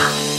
time.